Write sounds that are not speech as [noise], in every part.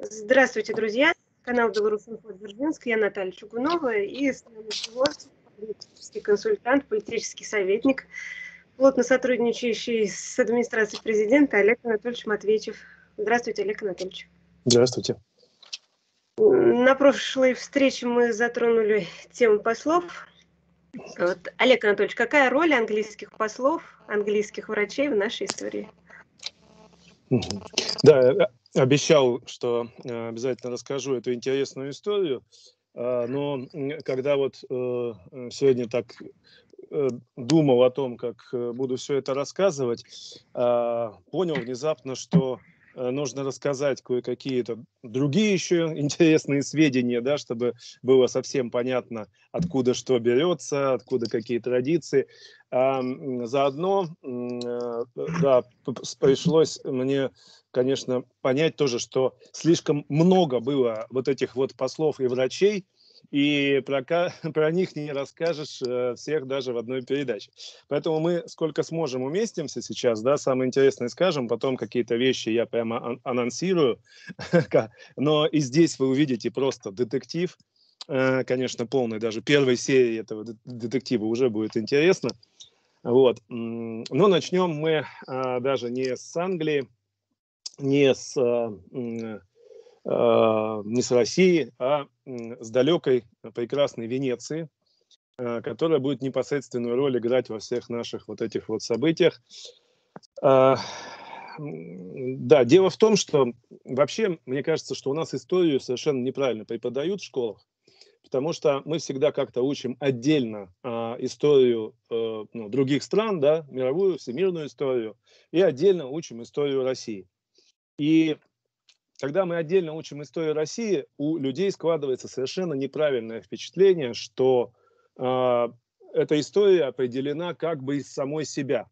Здравствуйте, друзья! Канал Белорусинфо Дзержинск. Я Наталья Чугунова и с нами политический консультант, политический советник, плотно сотрудничающий с администрацией президента Олег Анатольевич Матвеевич. Здравствуйте, Олег Анатольевич. Здравствуйте. На прошлой встрече мы затронули тему послов. Вот. Олег Анатольевич, какая роль английских послов, английских врачей в нашей истории? Да, обещал, что э, обязательно расскажу эту интересную историю. А, но когда вот э, сегодня так э, думал о том, как буду все это рассказывать, а, понял внезапно, что нужно рассказать кое-какие-то другие еще интересные сведения, да, чтобы было совсем понятно, откуда что берется, откуда какие традиции. А, заодно, да, пришлось мне конечно, понять тоже, что слишком много было вот этих вот послов и врачей, и про, [laughs] про них не расскажешь э, всех даже в одной передаче. Поэтому мы сколько сможем уместимся сейчас, да, самое интересное скажем, потом какие-то вещи я прямо анонсирую, [laughs] но и здесь вы увидите просто детектив, э, конечно, полный, даже первой серии этого детектива уже будет интересно. Вот. Но начнем мы а, даже не с Англии, не с, э, не с России, а с далекой прекрасной Венеции, э, которая будет непосредственную роль играть во всех наших вот этих вот событиях. Да, дело в том, что вообще, мне кажется, что у нас историю совершенно неправильно преподают в школах, потому что мы всегда как-то учим отдельно а, историю а, ну, других стран, да, мировую, всемирную историю, и отдельно учим историю России. И когда мы отдельно учим историю России, у людей складывается совершенно неправильное впечатление, что э, эта история определена как бы из самой себя.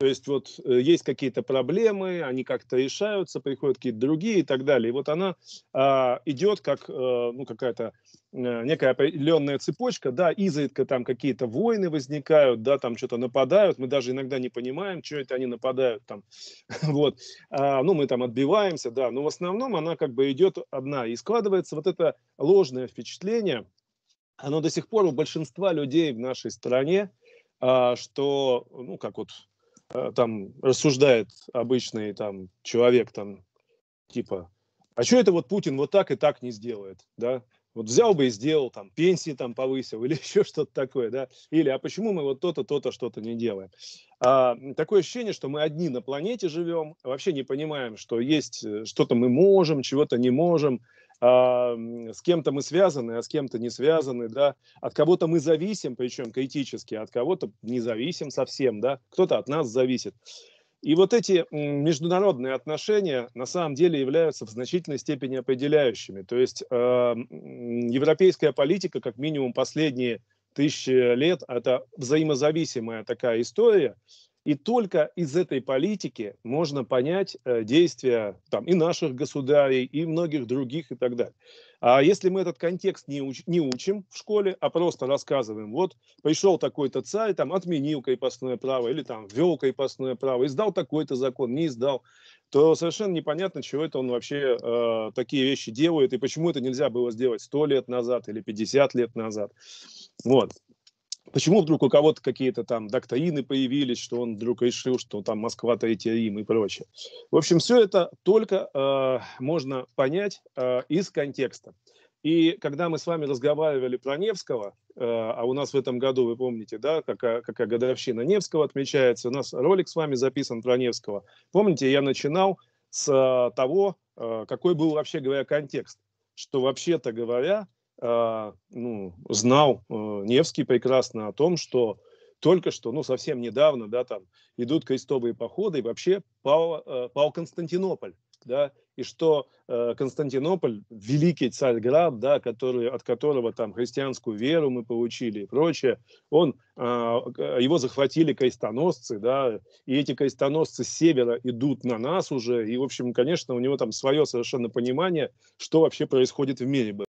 То есть вот э, есть какие-то проблемы, они как-то решаются, приходят какие-то другие и так далее. И вот она э, идет как э, ну, какая-то э, некая определенная цепочка, да, изредка там какие-то войны возникают, да, там что-то нападают, мы даже иногда не понимаем, что это они нападают там, [laughs] вот, а, ну, мы там отбиваемся, да, но в основном она как бы идет одна, и складывается вот это ложное впечатление, оно до сих пор у большинства людей в нашей стране, а, что, ну, как вот там рассуждает обычный там человек там типа, а что это вот Путин вот так и так не сделает, да? Вот взял бы и сделал, там, пенсии там повысил или [laughs] еще что-то такое, да? Или, а почему мы вот то-то, то-то, что-то не делаем? А, такое ощущение, что мы одни на планете живем, вообще не понимаем, что есть э, что-то мы можем, чего-то не можем, с кем-то мы связаны, а с кем-то не связаны, да, от кого-то мы зависим, причем критически, а от кого-то не зависим совсем, да, кто-то от нас зависит. И вот эти международные отношения на самом деле являются в значительной степени определяющими. То есть э, европейская политика, как минимум последние тысячи лет, это взаимозависимая такая история, и только из этой политики можно понять э, действия там, и наших государей, и многих других и так далее. А если мы этот контекст не, уч, не учим в школе, а просто рассказываем, вот пришел такой-то царь, там отменил крепостное право, или там ввел крепостное право, издал такой-то закон, не издал, то совершенно непонятно, чего это он вообще э, такие вещи делает, и почему это нельзя было сделать 100 лет назад или 50 лет назад. Вот. Почему вдруг у кого-то какие-то там доктрины появились, что он вдруг решил, что там Москва, Третий Рим и прочее. В общем, все это только э, можно понять э, из контекста. И когда мы с вами разговаривали про Невского, э, а у нас в этом году, вы помните, да, какая, какая годовщина Невского отмечается, у нас ролик с вами записан про Невского. Помните, я начинал с э, того, э, какой был вообще говоря контекст, что вообще-то говоря, ну, знал э, Невский прекрасно о том, что только что, ну, совсем недавно, да, там идут крестовые походы, и вообще пал, э, пал Константинополь, да, и что э, Константинополь, великий царь-град, да, который, от которого там христианскую веру мы получили и прочее, он, э, его захватили крестоносцы, да, и эти крестоносцы с севера идут на нас уже, и, в общем, конечно, у него там свое совершенно понимание, что вообще происходит в мире.